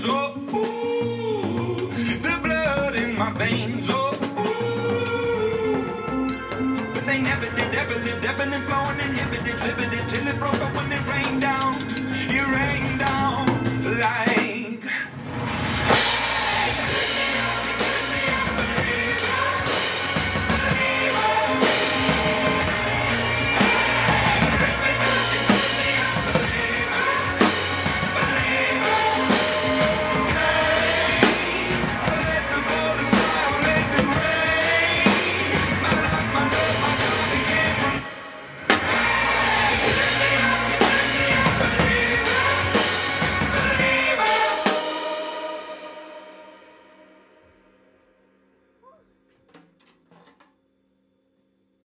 veins, oh ooh, the blood in my veins, oh. But they never did, ever did, ever did.